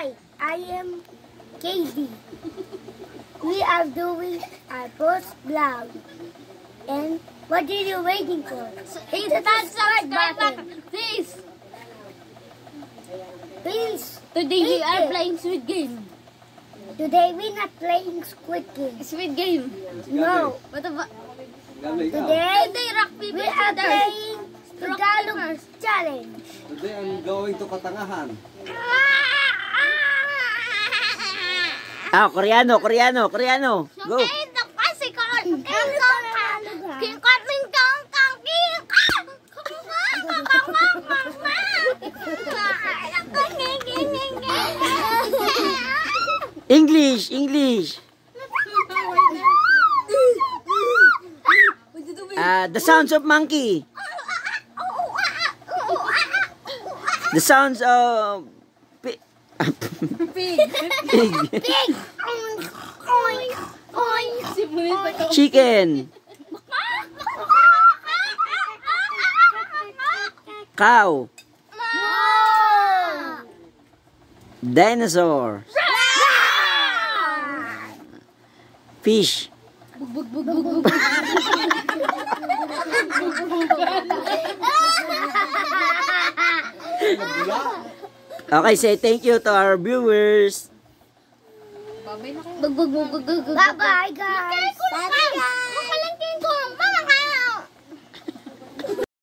Hi, I am Casey. We are doing our first vlog. And what are you waiting for? Hit the subscribe button. Please! Please. Today we are it. playing Squid Game. Today we're not playing Squid Game. Squid Game. No. What about... Today Today, rock, paper, we are scissors. playing Rock, Tagalog challenge. Today I'm going to Katangahan. Kong Kong, Kong Kong, Kong. English, English. Ah, the sounds of monkey. The sounds of pi- Pig. pig, Big! Oink! Oink! Chicken, cow, Mo! dinosaur, fish, Okay, say thank you to our viewers. Bye-bye, guys! Bye-bye, guys!